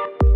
Bye.